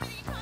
Money, money.